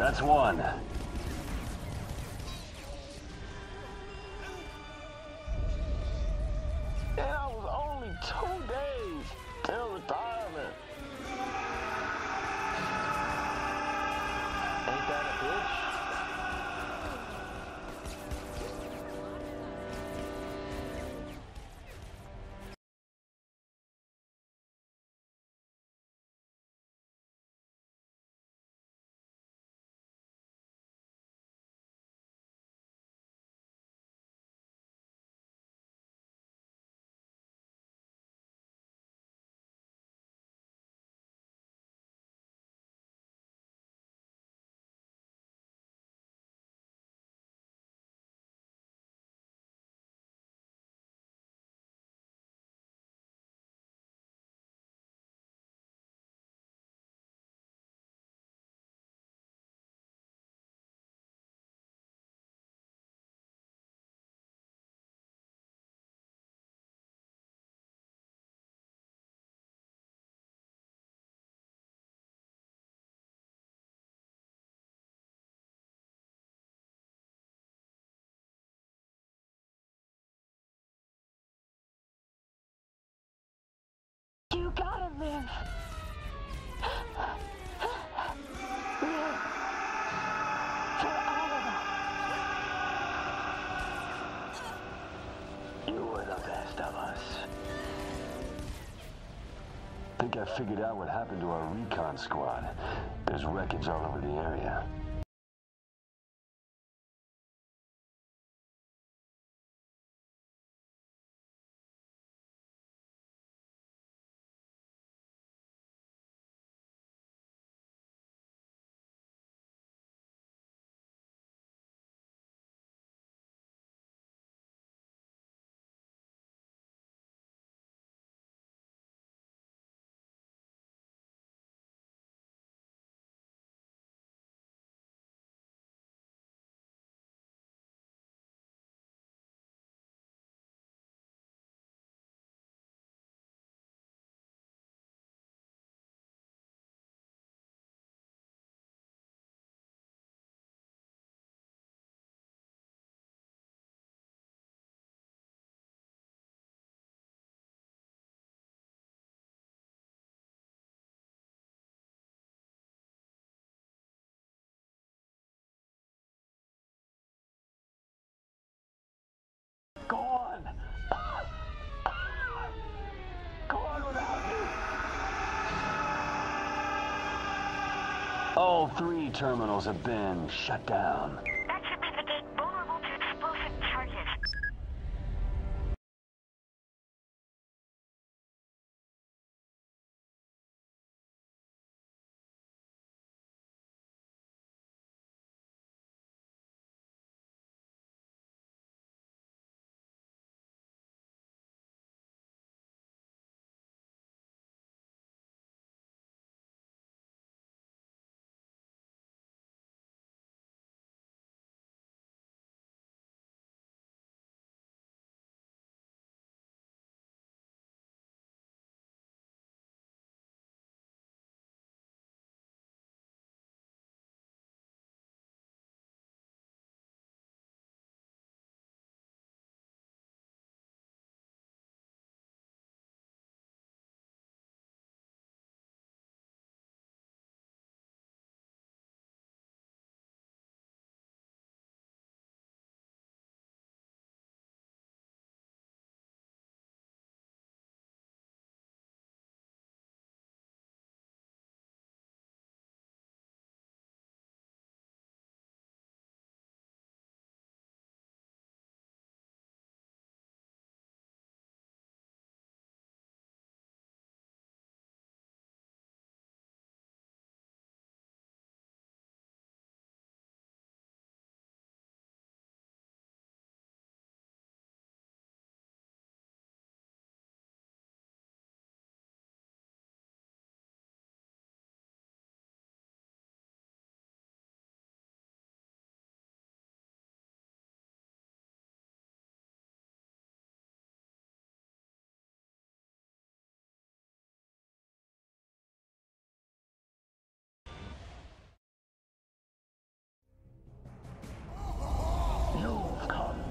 That's one. You were the best of us. Think I figured out what happened to our recon squad. There's wreckage all over the area. All three terminals have been shut down.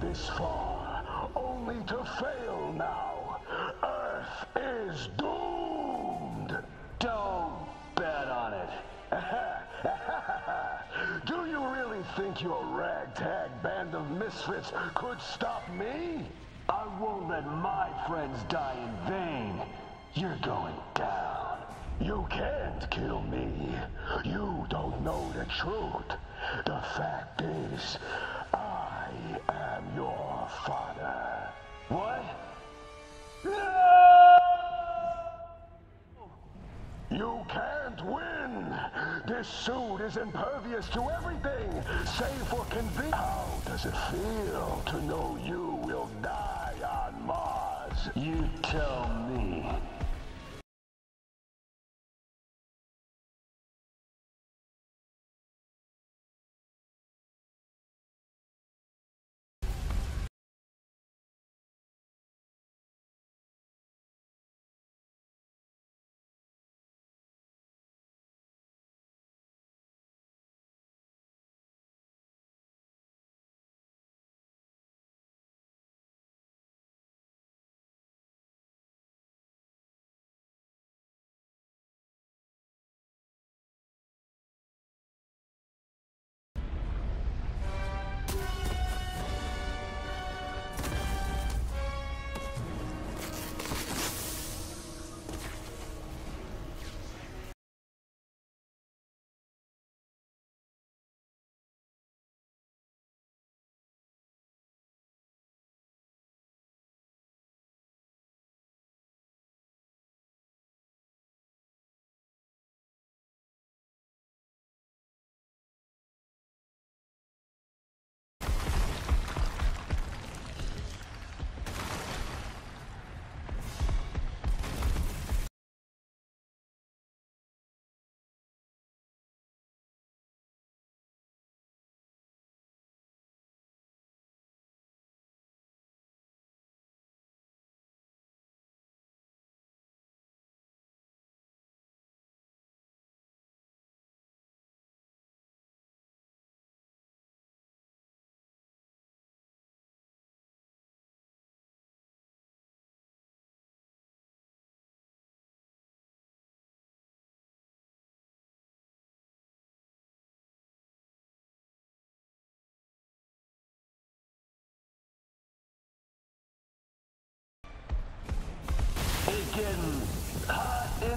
This far, only to fail now. Earth is doomed. Don't bet on it. Do you really think your ragtag band of misfits could stop me? I won't let my friends die in vain. You're going down. You can't kill me. You don't know the truth. The fact is, am your father. What? No! You can't win! This suit is impervious to everything, save for convenience. How does it feel to know you will die on Mars? You tell me.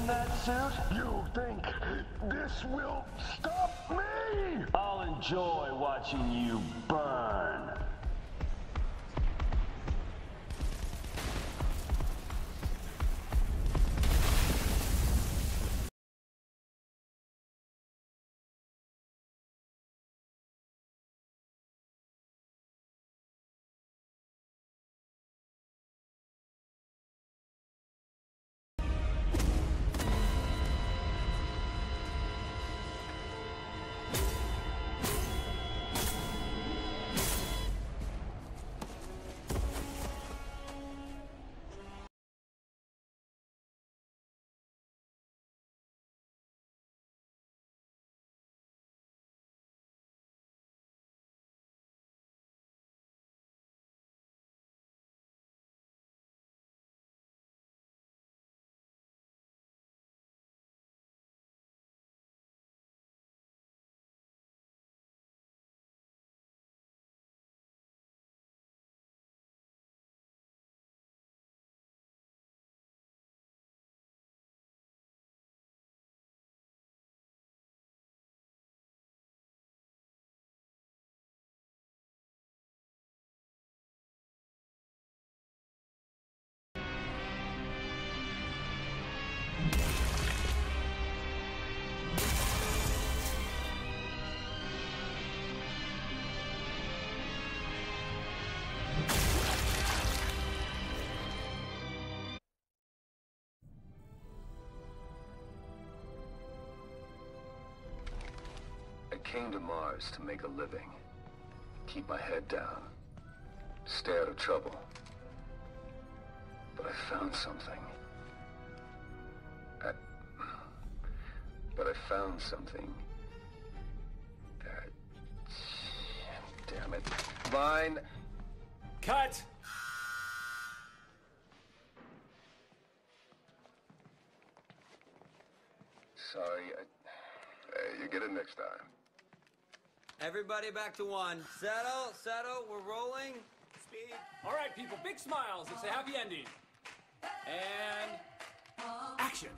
In that suit? You think this will stop me? I'll enjoy watching you burn. Came to Mars to make a living. Keep my head down. Stay out of trouble. But I found something. I... But I found something that... Damn it. Vine! Cut! Sorry, I... Hey, you get it next time. Everybody back to one. Settle, settle, we're rolling. Speed. All right, people, big smiles. It's a happy ending. And action.